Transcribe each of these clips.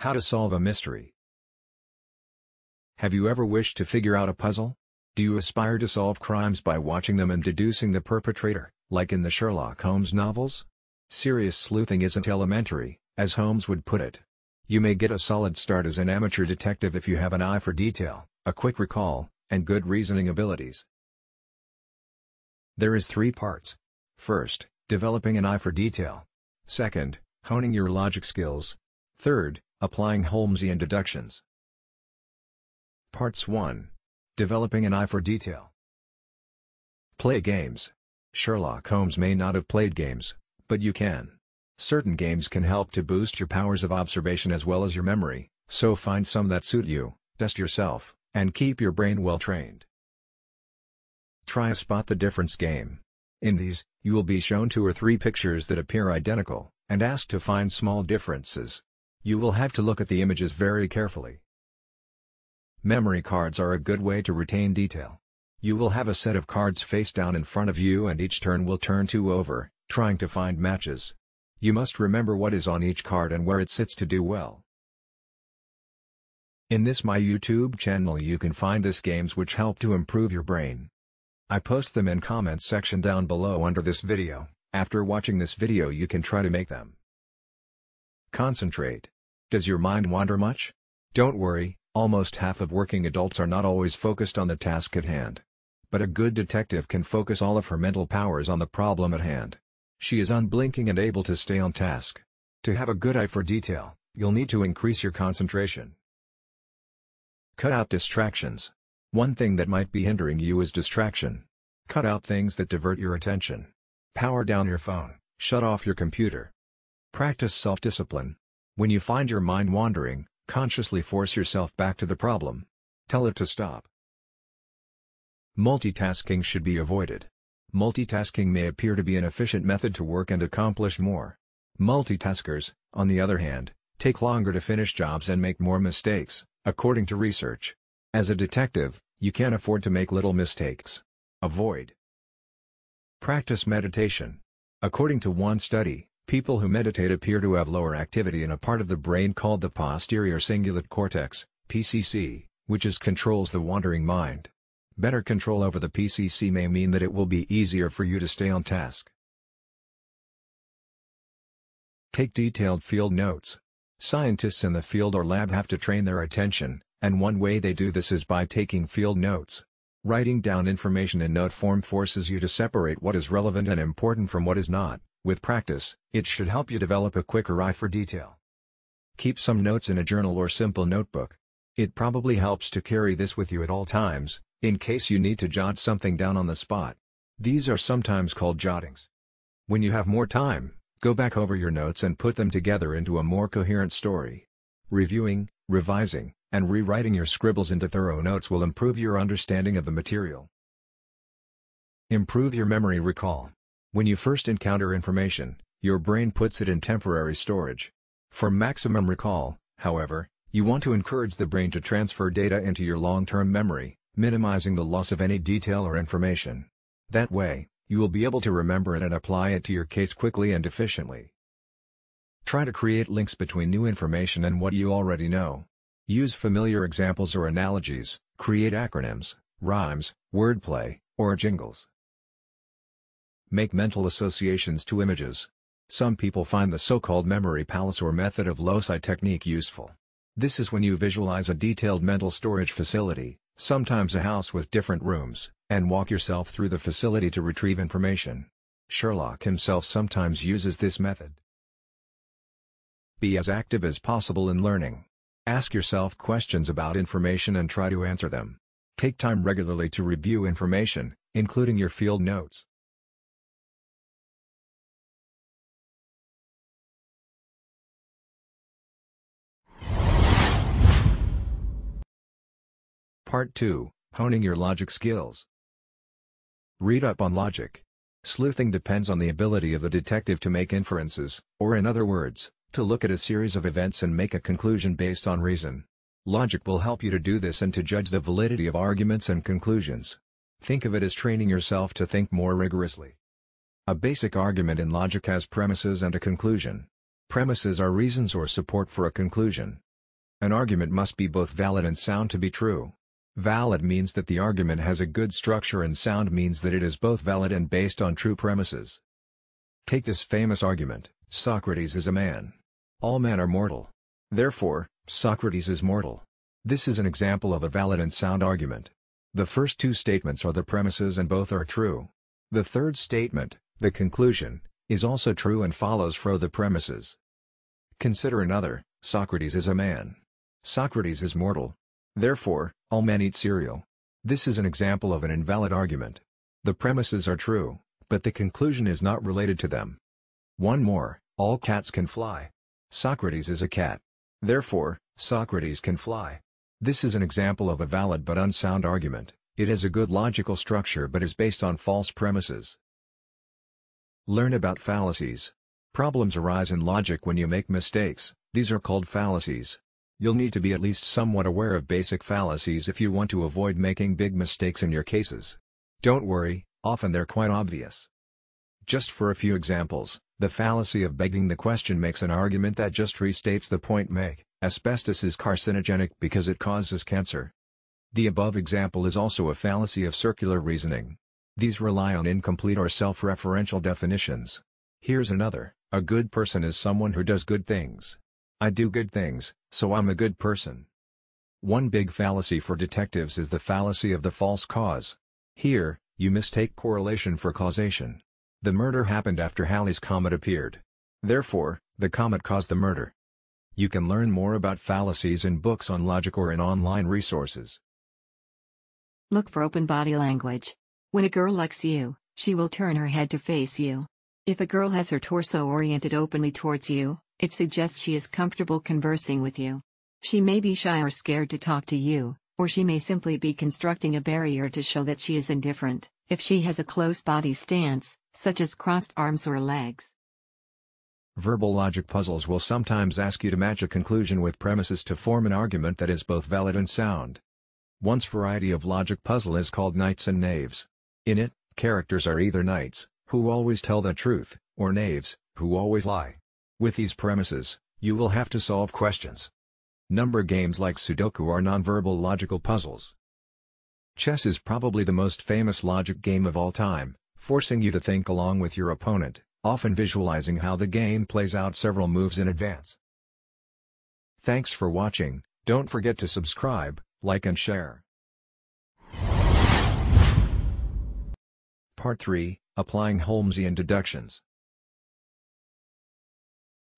How to solve a mystery. Have you ever wished to figure out a puzzle? Do you aspire to solve crimes by watching them and deducing the perpetrator, like in the Sherlock Holmes novels? Serious sleuthing isn't elementary, as Holmes would put it. You may get a solid start as an amateur detective if you have an eye for detail, a quick recall, and good reasoning abilities. There is three parts. First, developing an eye for detail. Second, honing your logic skills. Third, applying Holmesian deductions. Parts 1. Developing an eye for detail. Play games. Sherlock Holmes may not have played games, but you can. Certain games can help to boost your powers of observation as well as your memory, so find some that suit you, test yourself, and keep your brain well trained. Try a spot the difference game. In these, you will be shown two or three pictures that appear identical, and asked to find small differences. You will have to look at the images very carefully. Memory cards are a good way to retain detail. You will have a set of cards face down in front of you and each turn will turn two over, trying to find matches. You must remember what is on each card and where it sits to do well. In this my YouTube channel you can find this games which help to improve your brain. I post them in comments section down below under this video, after watching this video you can try to make them. Concentrate. Does your mind wander much? Don't worry, almost half of working adults are not always focused on the task at hand. But a good detective can focus all of her mental powers on the problem at hand. She is unblinking and able to stay on task. To have a good eye for detail, you'll need to increase your concentration. Cut out distractions. One thing that might be hindering you is distraction. Cut out things that divert your attention. Power down your phone, shut off your computer. Practice self-discipline. When you find your mind wandering, consciously force yourself back to the problem. Tell it to stop. Multitasking should be avoided. Multitasking may appear to be an efficient method to work and accomplish more. Multitaskers, on the other hand, take longer to finish jobs and make more mistakes, according to research. As a detective, you can't afford to make little mistakes. Avoid. Practice meditation. According to one study, people who meditate appear to have lower activity in a part of the brain called the posterior cingulate cortex, PCC, which is controls the wandering mind. Better control over the PCC may mean that it will be easier for you to stay on task. Take detailed field notes. Scientists in the field or lab have to train their attention, and one way they do this is by taking field notes. Writing down information in note form forces you to separate what is relevant and important from what is not. With practice, it should help you develop a quicker eye for detail. Keep some notes in a journal or simple notebook. It probably helps to carry this with you at all times, in case you need to jot something down on the spot. These are sometimes called jottings. When you have more time, go back over your notes and put them together into a more coherent story. Reviewing, revising, and rewriting your scribbles into thorough notes will improve your understanding of the material. Improve your memory recall. When you first encounter information, your brain puts it in temporary storage. For maximum recall, however, you want to encourage the brain to transfer data into your long-term memory, minimizing the loss of any detail or information. That way, you will be able to remember it and apply it to your case quickly and efficiently. Try to create links between new information and what you already know. Use familiar examples or analogies, create acronyms, rhymes, wordplay, or jingles. Make mental associations to images. Some people find the so-called memory palace or method of loci technique useful. This is when you visualize a detailed mental storage facility, sometimes a house with different rooms, and walk yourself through the facility to retrieve information. Sherlock himself sometimes uses this method. Be as active as possible in learning. Ask yourself questions about information and try to answer them. Take time regularly to review information, including your field notes. Part 2 Honing Your Logic Skills. Read up on logic. Sleuthing depends on the ability of the detective to make inferences, or in other words, to look at a series of events and make a conclusion based on reason. Logic will help you to do this and to judge the validity of arguments and conclusions. Think of it as training yourself to think more rigorously. A basic argument in logic has premises and a conclusion. Premises are reasons or support for a conclusion. An argument must be both valid and sound to be true. Valid means that the argument has a good structure and sound means that it is both valid and based on true premises. Take this famous argument, Socrates is a man. All men are mortal. Therefore, Socrates is mortal. This is an example of a valid and sound argument. The first two statements are the premises and both are true. The third statement, the conclusion, is also true and follows from the premises. Consider another, Socrates is a man. Socrates is mortal. Therefore, all men eat cereal. This is an example of an invalid argument. The premises are true, but the conclusion is not related to them. One more, all cats can fly. Socrates is a cat. Therefore, Socrates can fly. This is an example of a valid but unsound argument, it has a good logical structure but is based on false premises. Learn about fallacies. Problems arise in logic when you make mistakes, these are called fallacies. You'll need to be at least somewhat aware of basic fallacies if you want to avoid making big mistakes in your cases. Don't worry, often they're quite obvious. Just for a few examples, the fallacy of begging the question makes an argument that just restates the point make, asbestos is carcinogenic because it causes cancer. The above example is also a fallacy of circular reasoning. These rely on incomplete or self-referential definitions. Here's another, a good person is someone who does good things. I do good things, so I'm a good person. One big fallacy for detectives is the fallacy of the false cause. Here, you mistake correlation for causation. The murder happened after Halley's Comet appeared. Therefore, the comet caused the murder. You can learn more about fallacies in books on logic or in online resources. Look for open body language. When a girl likes you, she will turn her head to face you. If a girl has her torso oriented openly towards you, it suggests she is comfortable conversing with you. She may be shy or scared to talk to you, or she may simply be constructing a barrier to show that she is indifferent, if she has a close body stance, such as crossed arms or legs. Verbal logic puzzles will sometimes ask you to match a conclusion with premises to form an argument that is both valid and sound. One's variety of logic puzzle is called knights and knaves. In it, characters are either knights, who always tell the truth, or knaves, who always lie. With these premises, you will have to solve questions. Number games like Sudoku are nonverbal logical puzzles. Chess is probably the most famous logic game of all time, forcing you to think along with your opponent, often visualizing how the game plays out several moves in advance. Thanks for watching, don't forget to subscribe, like and share. Part 3, Applying Holmesian Deductions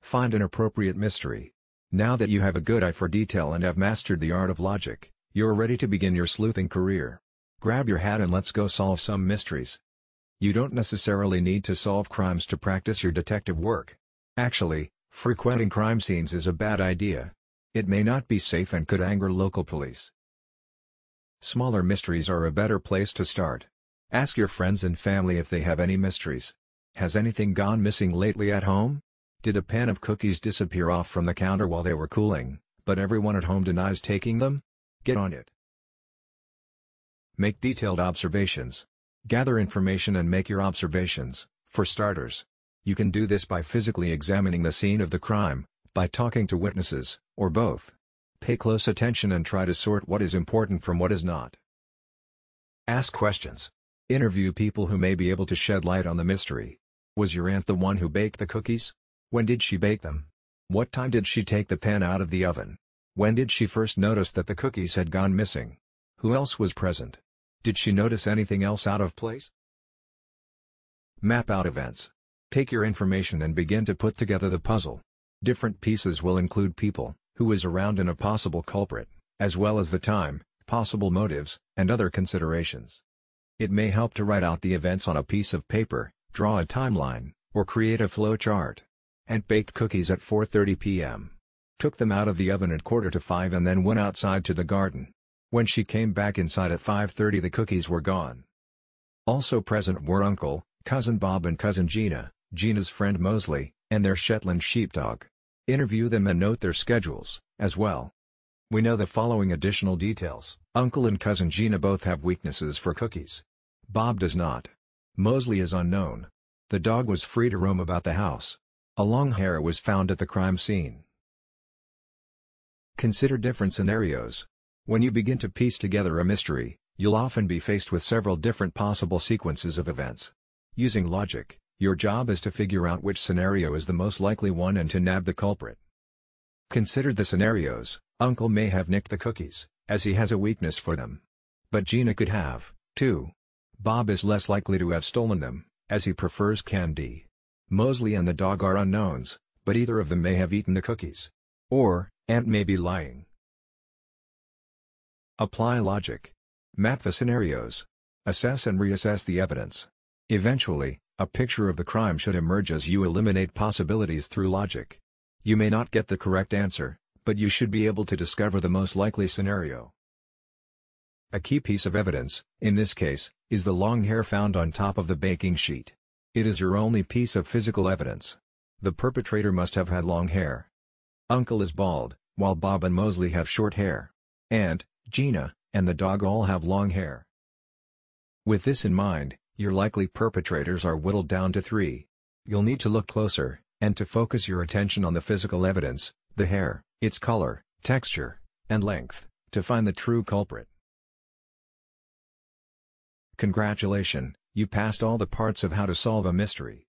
Find an appropriate mystery. Now that you have a good eye for detail and have mastered the art of logic, you're ready to begin your sleuthing career. Grab your hat and let's go solve some mysteries. You don't necessarily need to solve crimes to practice your detective work. Actually, frequenting crime scenes is a bad idea. It may not be safe and could anger local police. Smaller mysteries are a better place to start. Ask your friends and family if they have any mysteries. Has anything gone missing lately at home? Did a pan of cookies disappear off from the counter while they were cooling, but everyone at home denies taking them? Get on it. Make detailed observations. Gather information and make your observations, for starters. You can do this by physically examining the scene of the crime, by talking to witnesses, or both. Pay close attention and try to sort what is important from what is not. Ask questions. Interview people who may be able to shed light on the mystery. Was your aunt the one who baked the cookies? When did she bake them? What time did she take the pan out of the oven? When did she first notice that the cookies had gone missing? Who else was present? Did she notice anything else out of place? Map out events. Take your information and begin to put together the puzzle. Different pieces will include people, who is around and a possible culprit, as well as the time, possible motives, and other considerations. It may help to write out the events on a piece of paper, draw a timeline, or create a flow chart and baked cookies at 4.30 p.m. Took them out of the oven at quarter to 5 and then went outside to the garden. When she came back inside at 5.30 the cookies were gone. Also present were Uncle, Cousin Bob and Cousin Gina, Gina's friend Mosley, and their Shetland sheepdog. Interview them and note their schedules, as well. We know the following additional details. Uncle and Cousin Gina both have weaknesses for cookies. Bob does not. Mosley is unknown. The dog was free to roam about the house. A long hair was found at the crime scene. Consider different scenarios. When you begin to piece together a mystery, you'll often be faced with several different possible sequences of events. Using logic, your job is to figure out which scenario is the most likely one and to nab the culprit. Consider the scenarios, Uncle may have nicked the cookies, as he has a weakness for them. But Gina could have, too. Bob is less likely to have stolen them, as he prefers candy. Mosley and the dog are unknowns, but either of them may have eaten the cookies. Or, Aunt may be lying. Apply logic. Map the scenarios. Assess and reassess the evidence. Eventually, a picture of the crime should emerge as you eliminate possibilities through logic. You may not get the correct answer, but you should be able to discover the most likely scenario. A key piece of evidence, in this case, is the long hair found on top of the baking sheet. It is your only piece of physical evidence. The perpetrator must have had long hair. Uncle is bald, while Bob and Mosley have short hair. And, Gina, and the dog all have long hair. With this in mind, your likely perpetrators are whittled down to three. You'll need to look closer, and to focus your attention on the physical evidence, the hair, its color, texture, and length, to find the true culprit. Congratulations, you passed all the parts of how to solve a mystery.